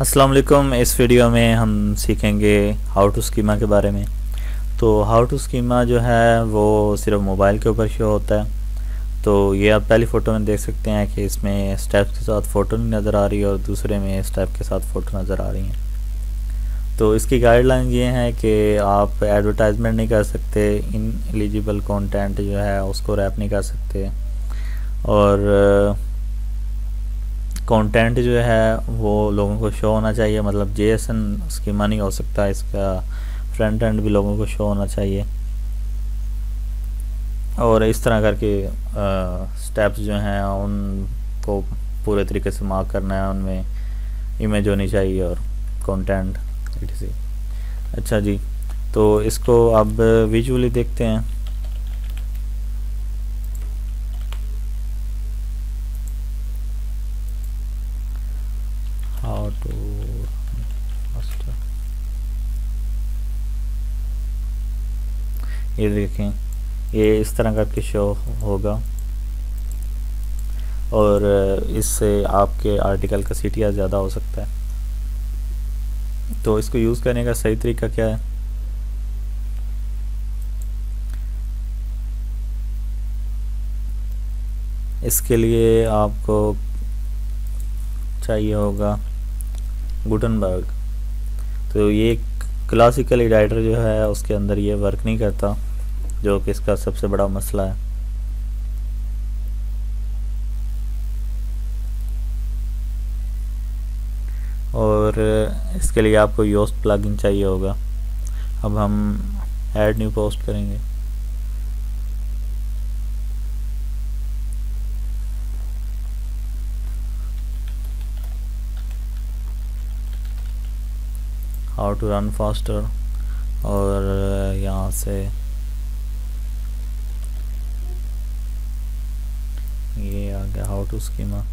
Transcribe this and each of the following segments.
अस्सलाम वालेकुम। इस वीडियो में हम सीखेंगे हाउ टू स्कीमा के बारे में। तो हाउ टू स्कीमा जो है, वो सिर्फ़ मोबाइल के ऊपर शो होता है। तो ये आप पहली फ़ोटो में देख सकते हैं कि इसमें स्टेप्स के साथ फ़ोटो नहीं नज़र आ रही और दूसरे में स्टेप के साथ फ़ोटो नज़र आ रही हैं। तो इसकी गाइडलाइन ये है कि आप एडवर्टाइजमेंट नहीं कर सकते इन एलिजिबल कॉन्टेंट जो है, उसको रैप नहीं कर सकते। और कंटेंट जो है, वो लोगों को शो होना चाहिए। मतलब जे एस एन स्कीमा नहीं हो सकता इसका फ्रंट एंड भी लोगों को शो होना चाहिए। और इस तरह करके स्टेप्स जो हैं, उनको पूरे तरीके से मार्क करना है, उनमें इमेज होनी चाहिए और कंटेंट अच्छा जी तो इसको अब विजुअली देखते हैं। To master ये देखें, ये इस तरह का करके शो होगा। और इससे आपके आर्टिकल का सीटीआर ज़्यादा हो सकता है। तो इसको यूज़ करने का सही तरीका क्या है? इसके लिए आपको चाहिए होगा गुटनबर्ग तो ये क्लासिकल एडाइटर जो है, उसके अंदर ये वर्क नहीं करता, जो कि इसका सबसे बड़ा मसला है। और इसके लिए आपको योस्ट प्लगइन चाहिए होगा। अब हम ऐड न्यू पोस्ट करेंगे। हाउ टू रन फास्टर और यहाँ से ये आ गया how to schema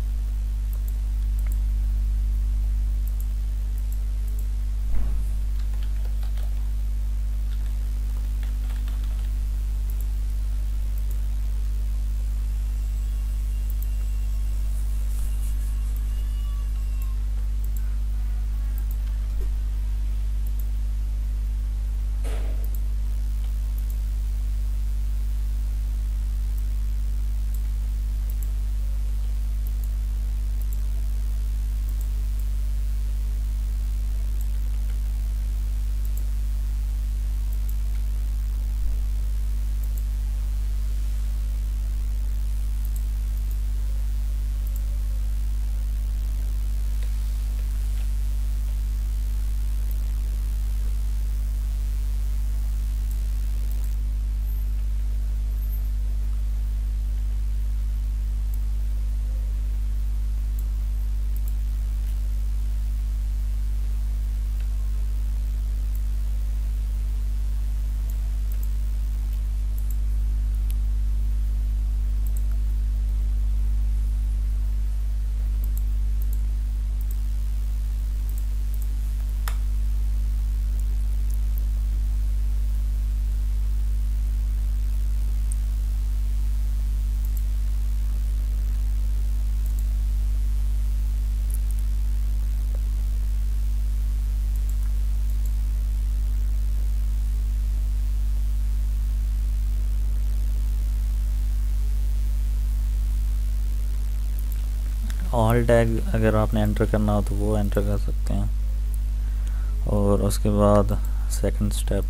all tag अगर आपने एंटर करना हो तो वो एंटर कर सकते हैं। और उसके बाद सेकंड स्टेप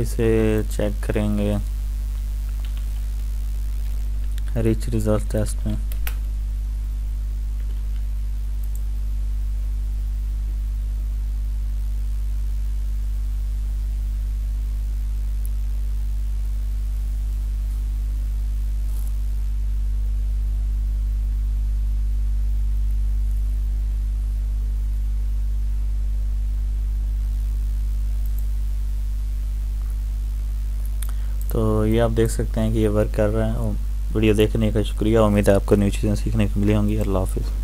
इसे चेक करेंगे। रिच रिज़ल्ट टेस्ट में। तो ये आप देख सकते हैं कि ये वर्क कर रहा है वीडियो देखने का शुक्रिया। उम्मीद है आपको न्यू चीज़ें सीखने को मिली होंगी। अल्लाह हाफिज़।